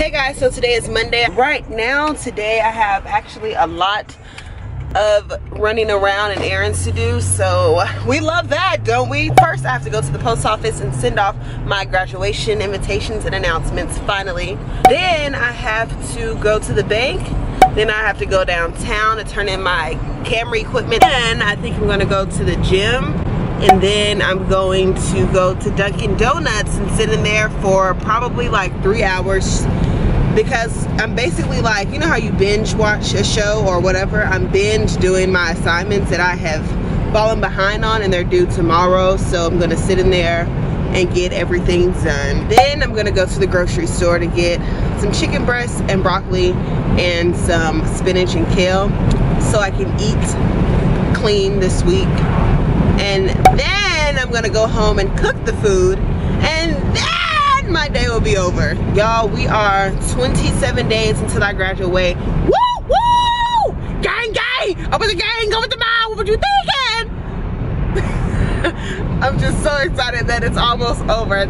Hey guys, so today is Monday. Right now, today I have actually a lot of running around and errands to do so we love that don't we? First i have to go to the post office and send off my graduation invitations and announcements finally. Then i have to go to the bank. Then i have to go downtown to turn in my camera equipment. And i think i'm going to go to the gym. And then i'm going to go to dunkin donuts and sit in there for probably like three hours because I'm basically like, you know how you binge watch a show or whatever? I'm binge doing my assignments that I have fallen behind on and they're due tomorrow. So I'm gonna sit in there and get everything done. Then I'm gonna go to the grocery store to get some chicken breasts and broccoli and some spinach and kale so I can eat clean this week. And then I'm gonna go home and cook the food and then my day will be over. Y'all, we are 27 days until I graduate. Woo, woo! Gang, gang! Up with the gang, go with the mile, what were you thinking? I'm just so excited that it's almost over.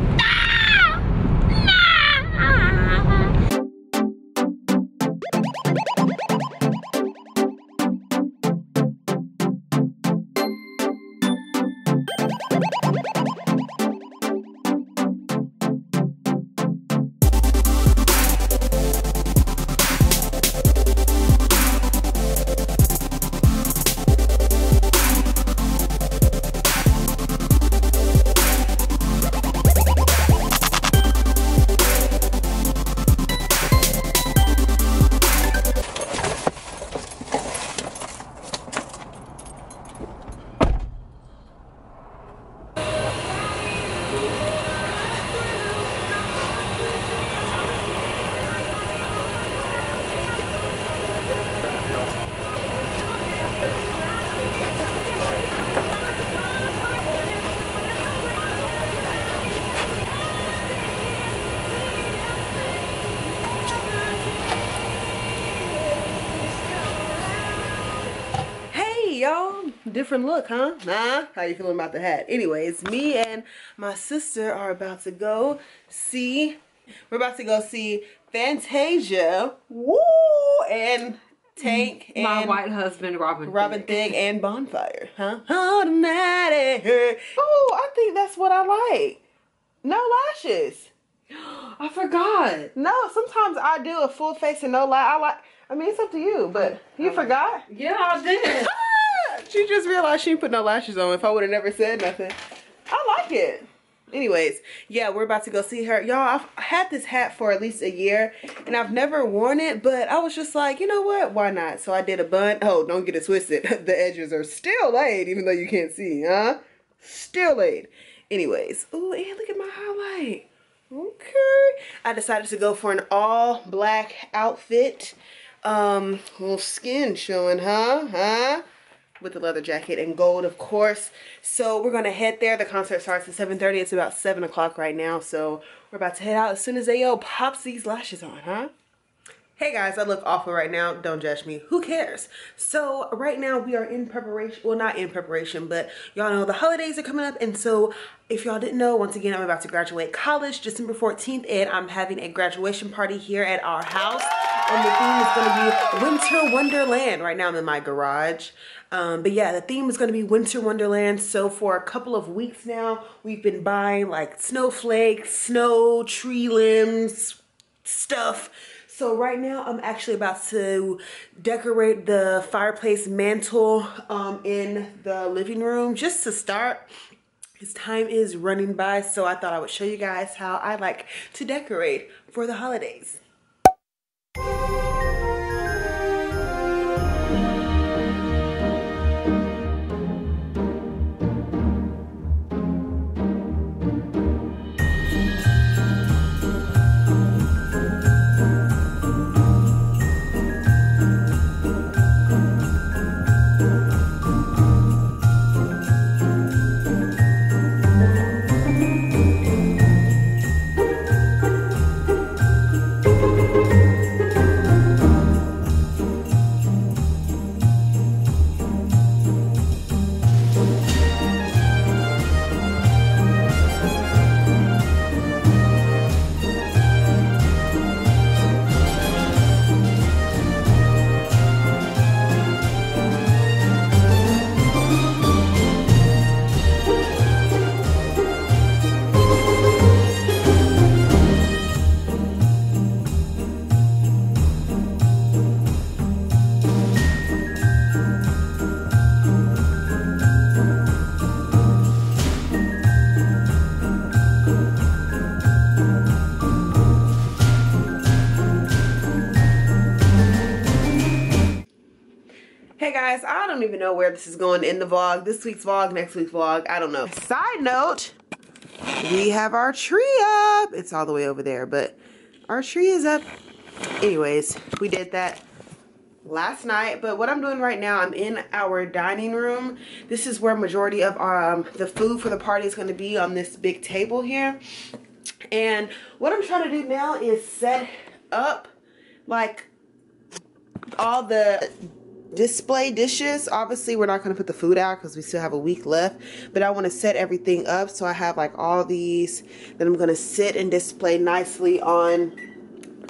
Different look, huh? Nah? How you feeling about the hat? Anyways, me and my sister are about to go see, we're about to go see Fantasia, woo, and Tank and my white husband Robin Robin Thicke and Bonfyre, huh? Automatic. Oh, I think that's what I like. No lashes. I forgot. No, sometimes I do a full face and no lash. I like. I mean, it's up to you, but you forgot. Yeah, I did. she just realized she put no lashes on. If I would have never said nothing, I like it. Anyways, yeah, we're about to go see her. Y'all, I've had this hat for at least a year, and I've never worn it, but I was just like, you know what? Why not? So I did a bun. Oh, don't get it twisted. the edges are still laid, even though you can't see, huh? Still laid. Anyways, oh, and look at my highlight. Okay. I decided to go for an all black outfit. Um, little skin showing, huh? Huh? With the leather jacket and gold of course so we're gonna head there the concert starts at 7:30. it's about 7 o'clock right now so we're about to head out as soon as Ayo pops these lashes on huh Hey guys, I look awful right now. Don't judge me. Who cares? So right now we are in preparation. Well, not in preparation, but y'all know the holidays are coming up. And so if y'all didn't know, once again, I'm about to graduate college December 14th. And I'm having a graduation party here at our house. And the theme is going to be Winter Wonderland. Right now I'm in my garage. Um, but yeah, the theme is going to be Winter Wonderland. So for a couple of weeks now, we've been buying like snowflakes, snow, tree limbs, stuff so right now I'm actually about to decorate the fireplace mantle um, in the living room just to start. His time is running by so I thought I would show you guys how I like to decorate for the holidays. Thank you. Guys, I don't even know where this is going in the vlog. This week's vlog, next week's vlog, I don't know. Side note, we have our tree up. It's all the way over there, but our tree is up. Anyways, we did that last night but what i'm doing right now i'm in our dining room this is where majority of um the food for the party is going to be on this big table here and what i'm trying to do now is set up like all the display dishes. Obviously we're not going to put the food out because we still have a week left but i want to set everything up. So i have like all these that i'm going to sit and display nicely on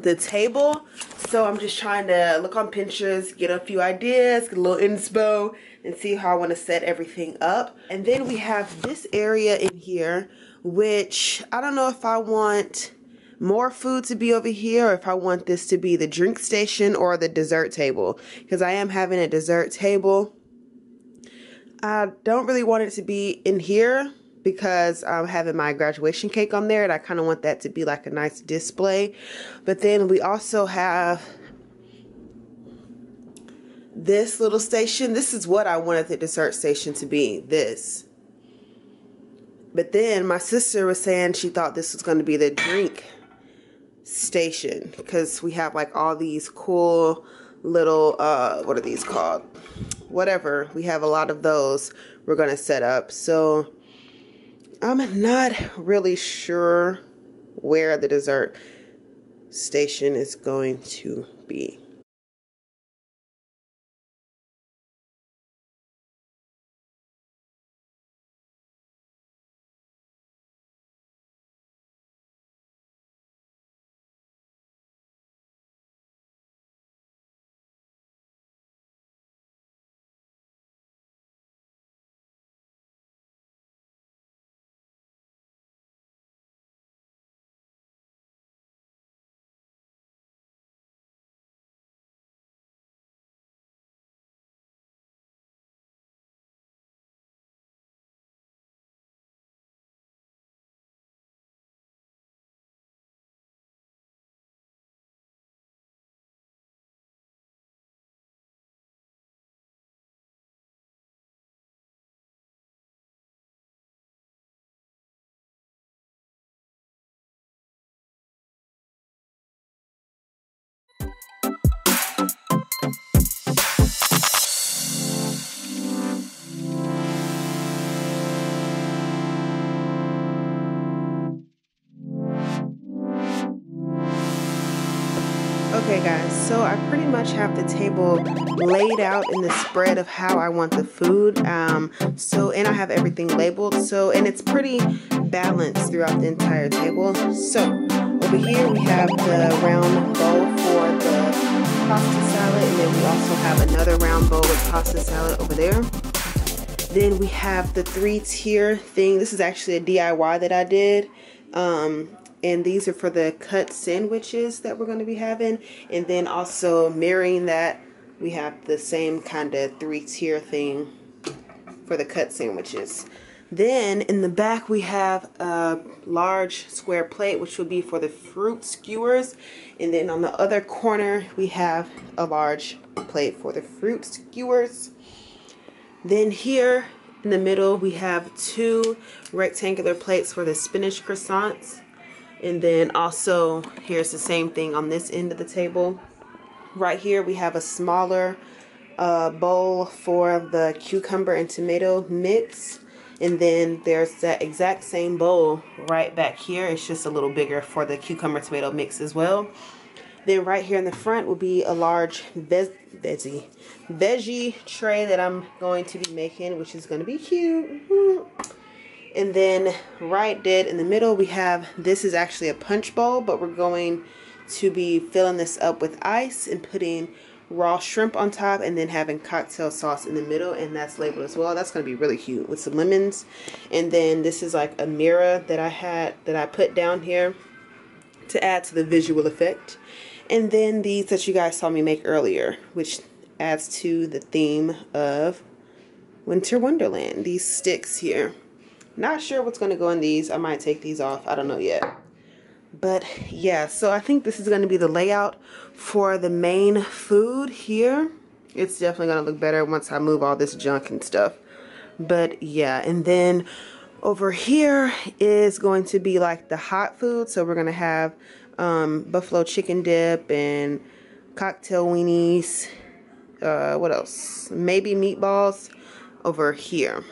the table. So i'm just trying to look on pinterest get a few ideas get a little inspo and see how i want to set everything up. And then we have this area in here which i don't know if i want more food to be over here or if I want this to be the drink station or the dessert table because I am having a dessert table. I don't really want it to be in here because I'm having my graduation cake on there and I kind of want that to be like a nice display. But then we also have this little station. This is what I wanted the dessert station to be. This. But then my sister was saying she thought this was going to be the drink station because we have like all these cool little uh what are these called? Whatever. We have a lot of those we're gonna set up. So i'm not really sure where the dessert station is going to be so I pretty much have the table laid out in the spread of how I want the food. Um, so, and I have everything labeled. So, and it's pretty balanced throughout the entire table. So, over here we have the round bowl for the pasta salad. And then we also have another round bowl with pasta salad over there. Then we have the three tier thing. This is actually a DIY that I did. Um, and these are for the cut sandwiches that we're going to be having. And then also mirroring that we have the same kind of three tier thing for the cut sandwiches. Then in the back we have a large square plate which will be for the fruit skewers. And then on the other corner we have a large plate for the fruit skewers. Then here in the middle we have two rectangular plates for the spinach croissants and then also here's the same thing on this end of the table. Right here we have a smaller uh, bowl for the cucumber and tomato mix. And then there's that exact same bowl right back here. It's just a little bigger for the cucumber tomato mix as well. Then right here in the front will be a large veggie, veggie tray that I'm going to be making, which is going to be cute. And then right dead in the middle, we have, this is actually a punch bowl, but we're going to be filling this up with ice and putting raw shrimp on top and then having cocktail sauce in the middle and that's labeled as well. That's going to be really cute with some lemons. And then this is like a mirror that I had that I put down here to add to the visual effect. And then these that you guys saw me make earlier which adds to the theme of winter wonderland these sticks here not sure what's going to go in these. I might take these off. I don't know yet. But yeah, so I think this is going to be the layout for the main food here. it's definitely gonna look better once I move all this junk and stuff. But yeah, and then over here is going to be like the hot food. So we're gonna have um, buffalo chicken dip and cocktail weenies. Uh, what else? Maybe meatballs over here.